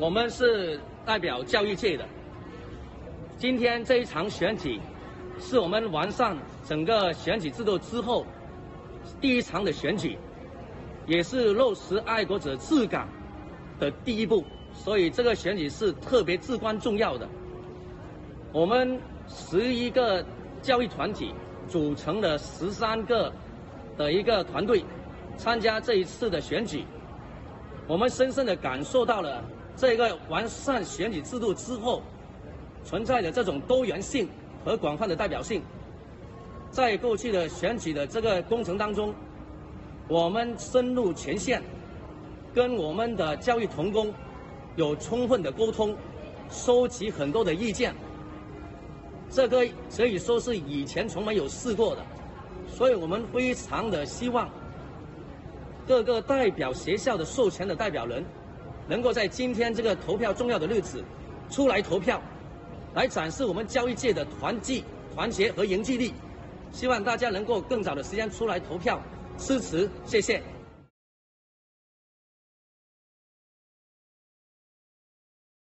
我们是代表教育界的。今天这一场选举，是我们完善整个选举制度之后第一场的选举，也是落实爱国者治港的第一步。所以这个选举是特别至关重要的。我们十一个教育团体组成了十三个的一个团队，参加这一次的选举。我们深深的感受到了这个完善选举制度之后存在的这种多元性和广泛的代表性。在过去的选举的这个工程当中，我们深入前线，跟我们的教育同工。有充分的沟通，收集很多的意见，这个可以说是以前从没有试过的，所以我们非常的希望各个代表学校的授权的代表人，能够在今天这个投票重要的日子出来投票，来展示我们交易界的团结、团结和凝聚力。希望大家能够更早的时间出来投票支持，谢谢。